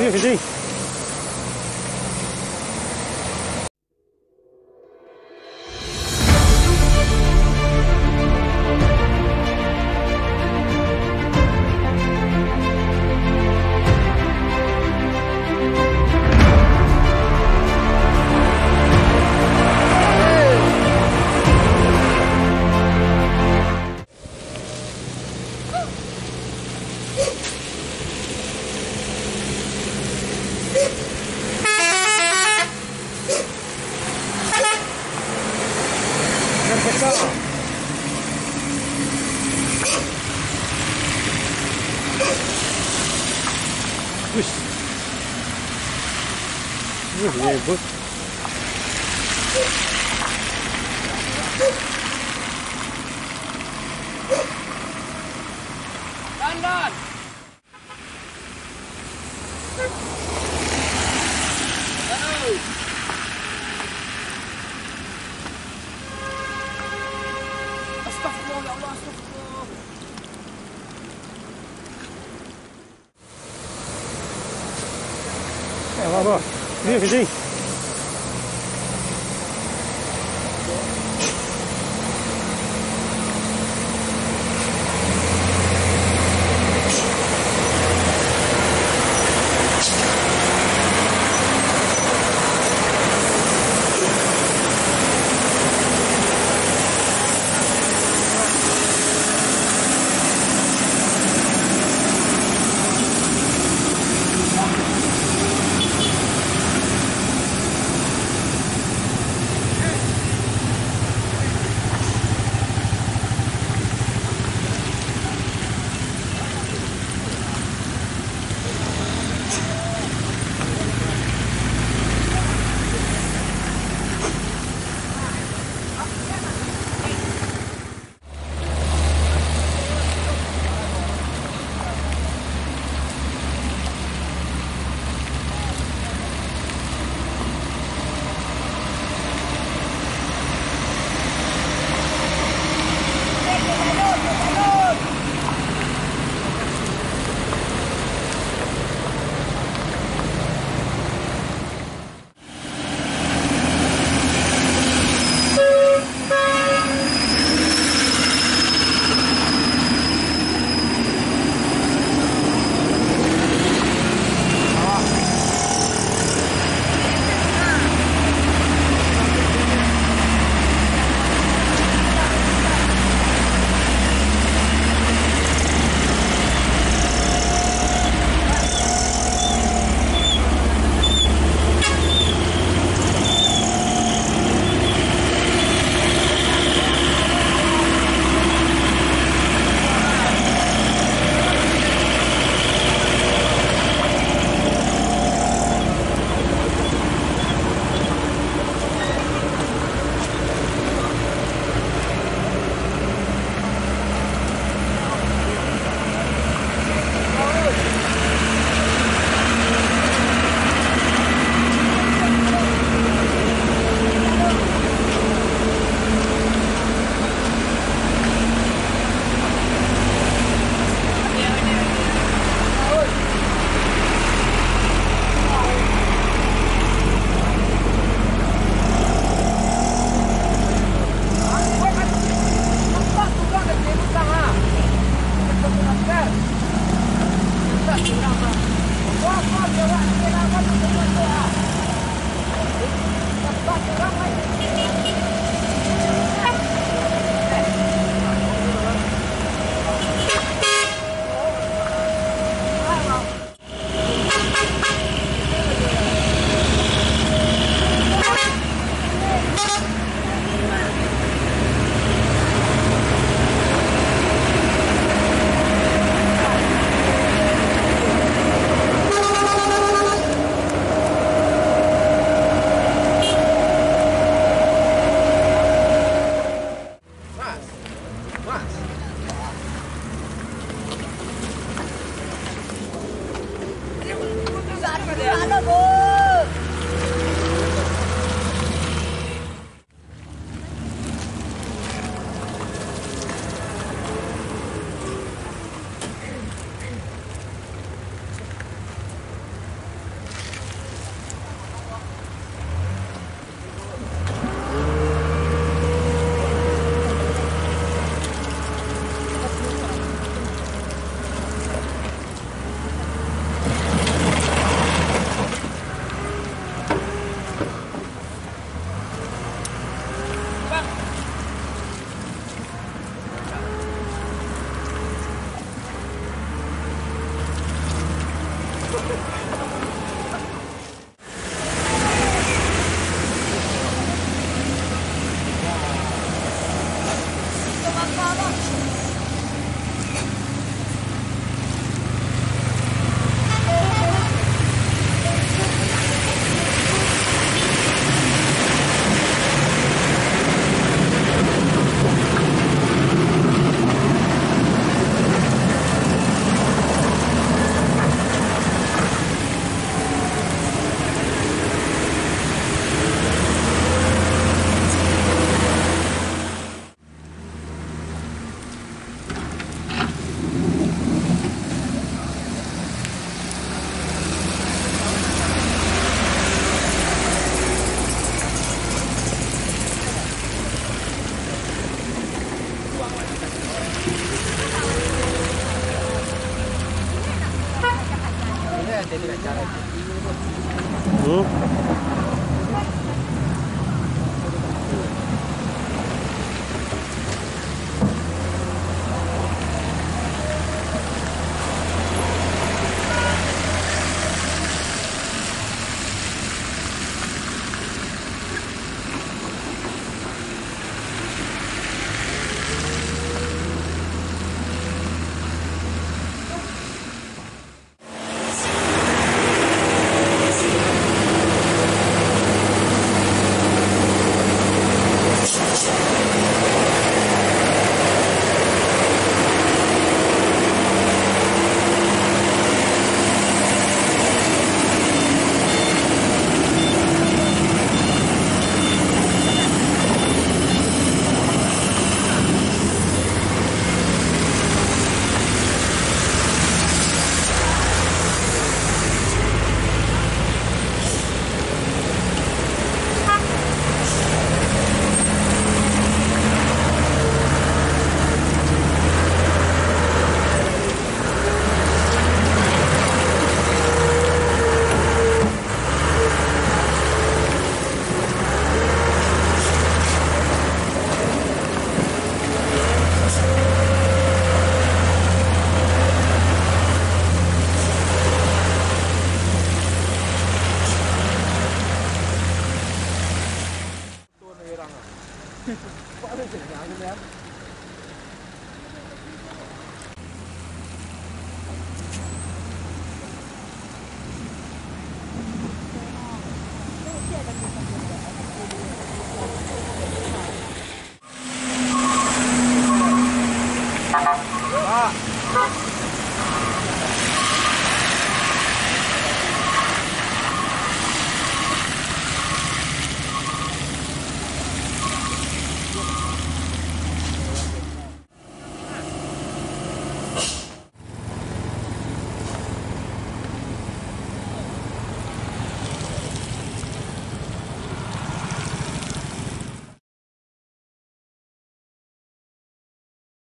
Vem, vem, vem. Пусть. Ну, я и бот. É lá, ó. Viu, vizinho? Thank you. 花的怎么样？